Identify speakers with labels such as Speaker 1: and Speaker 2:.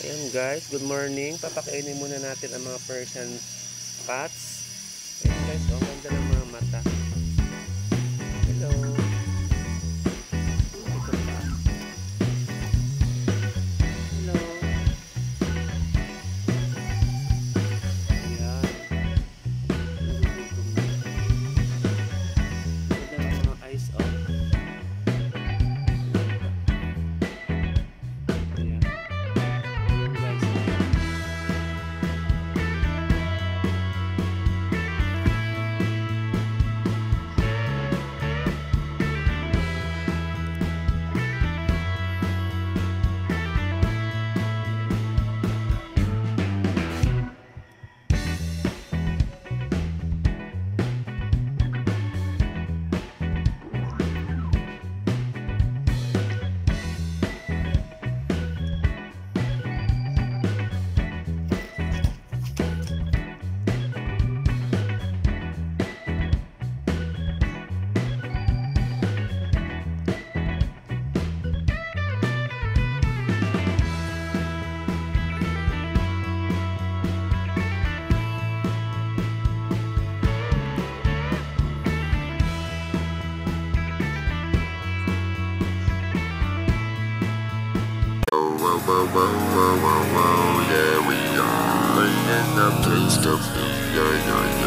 Speaker 1: Ayan guys, good morning. Papakainin muna natin ang mga Persian cats. Ayan guys, oh, ang ganda ng mga mata.
Speaker 2: Whoa, whoa, whoa, whoa, whoa, whoa, yeah, we are in the place to be, yeah, yeah, yeah,